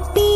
Happy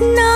No